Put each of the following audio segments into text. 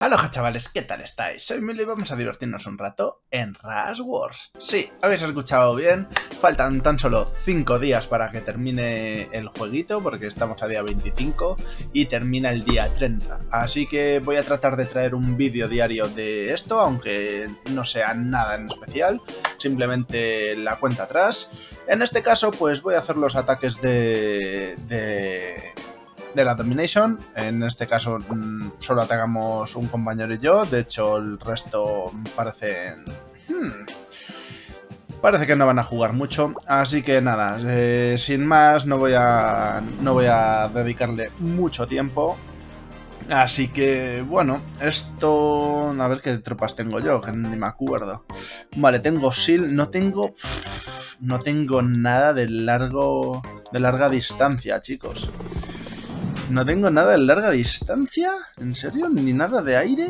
Aloha chavales, ¿qué tal estáis? Soy Mili y vamos a divertirnos un rato en Rush Wars. Sí, habéis escuchado bien, faltan tan solo 5 días para que termine el jueguito, porque estamos a día 25 y termina el día 30. Así que voy a tratar de traer un vídeo diario de esto, aunque no sea nada en especial, simplemente la cuenta atrás. En este caso, pues voy a hacer los ataques de... de de la Domination. En este caso mm, solo atacamos un compañero y yo. De hecho, el resto parecen... Hmm, parece que no van a jugar mucho. Así que nada, eh, sin más, no voy, a, no voy a dedicarle mucho tiempo. Así que, bueno, esto... A ver qué tropas tengo yo, que ni me acuerdo. Vale, tengo SIL, no tengo... No tengo nada de largo... De larga distancia, chicos. No tengo nada de larga distancia. ¿En serio? ¿Ni nada de aire?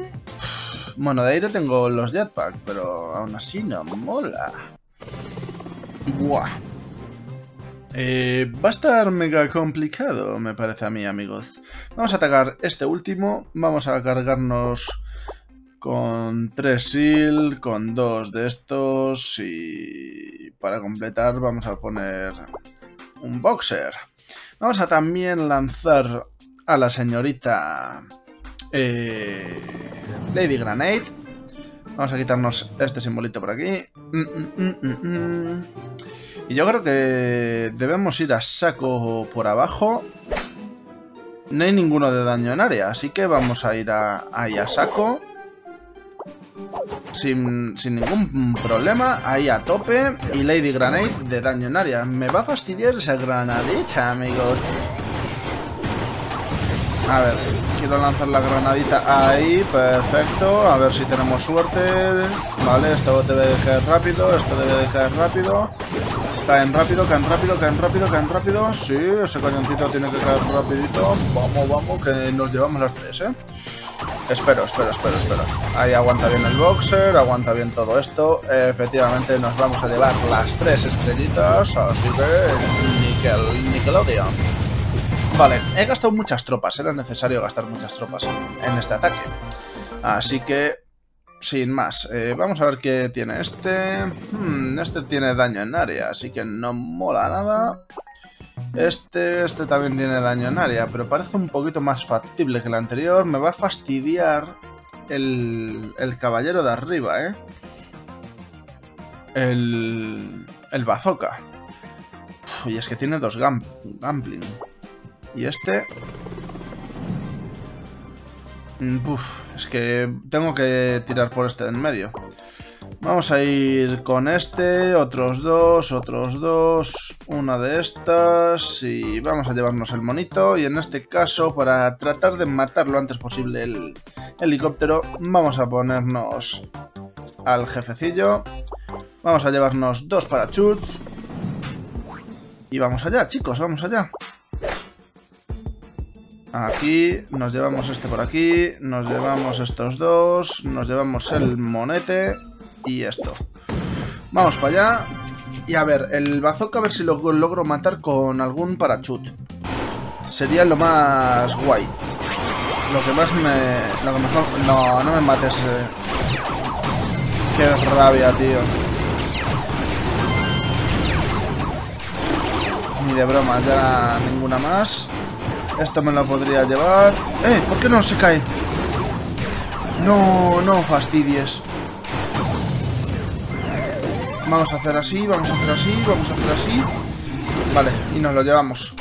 Bueno, de aire tengo los jetpack, pero aún así no mola. Buah. Eh, va a estar mega complicado, me parece a mí, amigos. Vamos a atacar este último. Vamos a cargarnos con tres SEAL, con dos de estos y para completar vamos a poner un boxer. Vamos a también lanzar a la señorita eh, Lady Granate. Vamos a quitarnos este simbolito por aquí. Mm, mm, mm, y yo creo que debemos ir a saco por abajo. No hay ninguno de daño en área, así que vamos a ir a, ahí a saco sin, ningún problema, ahí a tope. Y Lady Granate de daño en área. Me va a fastidiar esa granadita, amigos. A ver, quiero lanzar la granadita ahí, perfecto. A ver si tenemos suerte. Vale, esto debe de caer rápido, esto debe de caer rápido. Caen rápido, caen rápido, caen rápido, caen rápido. Sí, ese cañoncito tiene que caer rapidito. Vamos, vamos, que nos llevamos las tres, ¿eh? Espero, espero, espero, espero. Ahí aguanta bien el boxer, aguanta bien todo esto. efectivamente nos vamos a llevar las tres estrellitas, así que Nickel, Nickelodeon. Vale, he gastado muchas tropas, era necesario gastar muchas tropas en, este ataque. Así que, sin más, eh, vamos a ver qué tiene este. Hmm, este tiene daño en área, así que no mola nada. Este, este también tiene daño en área, pero parece un poquito más factible que el anterior. Me va a fastidiar el, el caballero de arriba, ¿eh? El, el bazooka. y es que tiene dos gambling. Y este... Mm, es que tengo que tirar por este en medio. Vamos a ir con este, otros dos, otros dos, una de estas y vamos a llevarnos el monito y en este caso para tratar de matar lo antes posible el helicóptero vamos a ponernos al jefecillo, vamos a llevarnos dos parachutes y vamos allá chicos, vamos allá. Aquí, nos llevamos este por aquí, nos llevamos estos dos, nos llevamos el monete y esto. Vamos para allá. Y a ver, el bazooka a ver si lo logro matar con algún parachute. Sería lo más guay. Lo que más me... Lo que mejor... No, no me mates. Qué rabia, tío. Ni de broma, ya ninguna más. Esto me lo podría llevar. ¡Eh! ¿Por qué no se cae? No, no fastidies. Vamos a hacer así, vamos a hacer así, vamos a hacer así. Vale, y nos lo llevamos.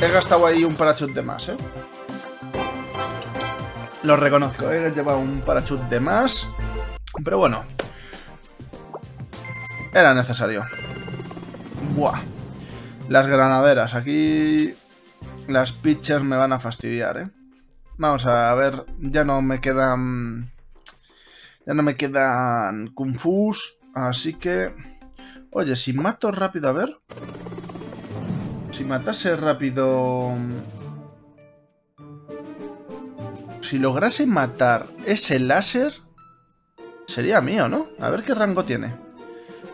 He gastado ahí un parachute de más, ¿eh? Lo reconozco, he llevado un parachute de más. Pero bueno. Era necesario. Buah. Las granaderas. Aquí las pitchers me van a fastidiar, ¿eh? Vamos a ver. Ya no me quedan... Ya no me quedan Kung Fu's. Así que... Oye, si mato rápido, a ver... Si matase rápido... Si lograse matar ese láser... Sería mío, ¿no? A ver qué rango tiene.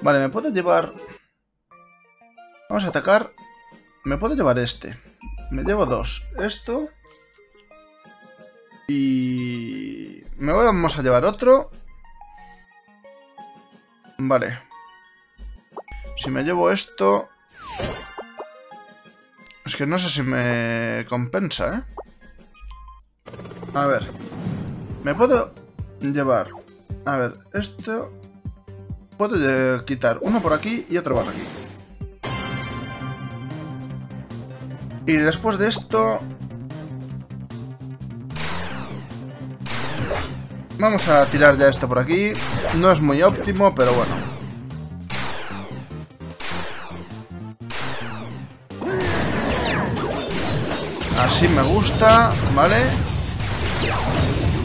Vale, me puedo llevar... Vamos a atacar... Me puedo llevar este. Me llevo dos. Esto... Y... me vamos a llevar otro. Vale. Si me llevo esto... Es que no sé si me compensa, ¿eh? A ver. Me puedo llevar... A ver, esto... Puedo quitar uno por aquí y otro por aquí. Y después de esto... Vamos a tirar ya esto por aquí. No es muy óptimo, pero bueno. Así me gusta, ¿vale?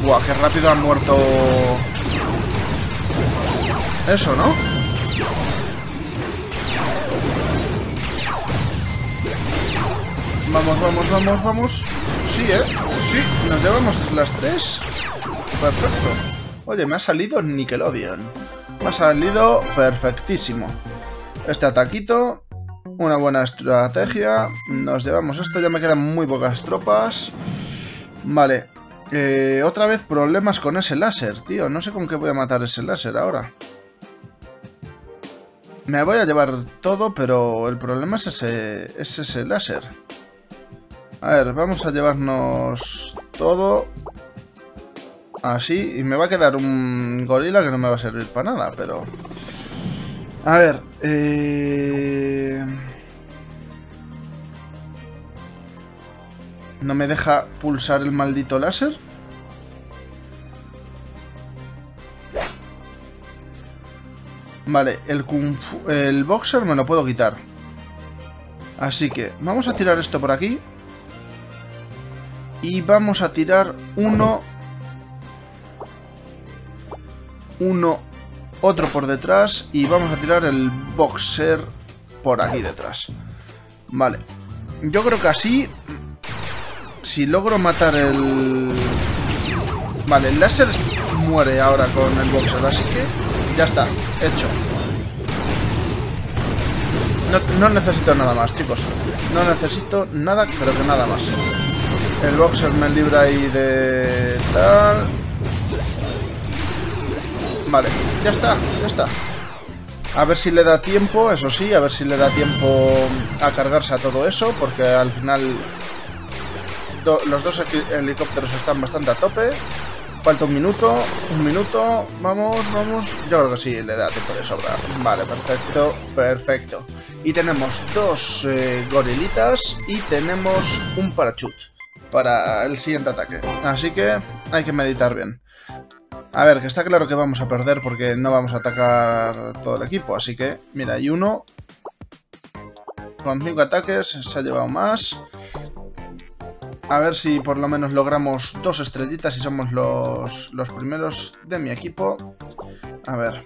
Buah, qué rápido ha muerto... Eso, ¿no? Vamos, vamos, vamos, vamos. Sí, ¿eh? Sí, nos llevamos las tres. Perfecto. Oye, me ha salido Nickelodeon. Me ha salido perfectísimo. Este ataquito. Una buena estrategia. Nos llevamos esto. Ya me quedan muy pocas tropas. Vale. Eh, otra vez problemas con ese láser, tío. No sé con qué voy a matar ese láser ahora. Me voy a llevar todo, pero el problema es ese, es ese láser. A ver, vamos a llevarnos todo. Así, y me va a quedar un gorila que no me va a servir para nada, pero... A ver, eh... ¿No me deja pulsar el maldito láser? Vale, el, kung el boxer me lo puedo quitar. Así que vamos a tirar esto por aquí. Y vamos a tirar uno uno, otro por detrás y vamos a tirar el boxer por aquí detrás. Vale. Yo creo que así, si logro matar el... Vale, el láser muere ahora con el boxer, así que ya está, hecho. No, no, necesito nada más, chicos. No necesito nada, pero que nada más. El boxer me libra ahí de tal. Vale, ya está, ya está. A ver si le da tiempo, eso sí, a ver si le da tiempo a cargarse a todo eso, porque al final los dos helicópteros están bastante a tope. Falta un minuto, un minuto, vamos, vamos. Yo creo que sí, le da tiempo de sobra. Vale, perfecto, perfecto. Y tenemos dos eh, gorilitas y tenemos un parachute para el siguiente ataque. Así que hay que meditar bien. A ver, que está claro que vamos a perder porque no vamos a atacar todo el equipo. Así que, mira, hay uno con cinco ataques, se ha llevado más. A ver si por lo menos logramos dos estrellitas y somos los, los primeros de mi equipo. A ver.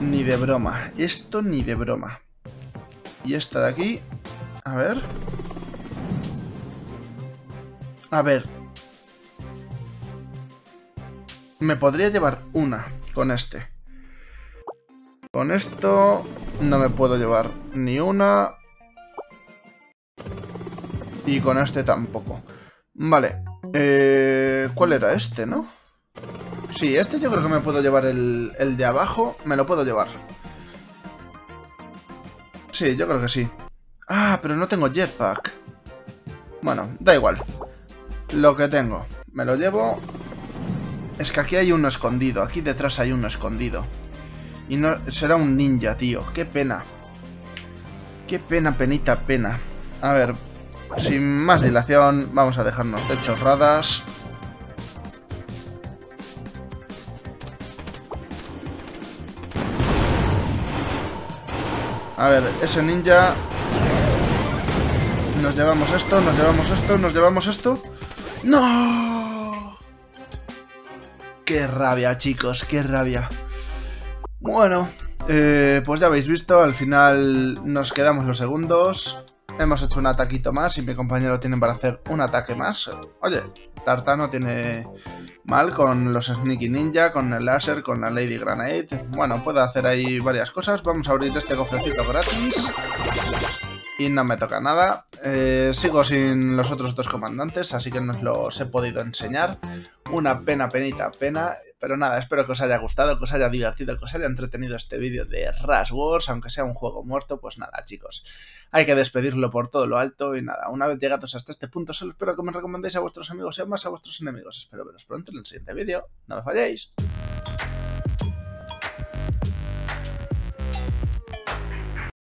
Ni de broma. Esto ni de broma. Y esta de aquí. A ver. A ver, me podría llevar una con este. Con esto no me puedo llevar ni una. Y con este tampoco. Vale. Eh, ¿Cuál era este, no? Sí, este yo creo que me puedo llevar el, el de abajo. Me lo puedo llevar. Sí, yo creo que sí. Ah, pero no tengo jetpack. Bueno, da igual. Lo que tengo. Me lo llevo es que aquí hay uno escondido. Aquí detrás hay uno escondido. Y no será un ninja, tío. Qué pena. Qué pena, penita, pena. A ver, sin más dilación, vamos a dejarnos de chorradas. A ver, ese ninja... Nos llevamos esto, nos llevamos esto, nos llevamos esto... ¡No! Qué rabia, chicos, qué rabia. Bueno, eh, pues ya habéis visto, al final nos quedamos los segundos. Hemos hecho un ataquito más y mi compañero tiene para hacer un ataque más. Oye, Tartano tiene mal con los Sneaky Ninja, con el láser, con la Lady Granate. Bueno, puede hacer ahí varias cosas. Vamos a abrir este cofrecito gratis. Y no me toca nada. Eh, sigo sin los otros dos comandantes, así que no os los he podido enseñar. Una pena, penita, pena. Pero nada, espero que os haya gustado, que os haya divertido, que os haya entretenido este vídeo de Rush Wars, aunque sea un juego muerto, pues nada, chicos. Hay que despedirlo por todo lo alto y nada, una vez llegados hasta este punto, solo espero que me recomendéis a vuestros amigos y más a vuestros enemigos. Espero veros pronto en el siguiente vídeo. No me falléis.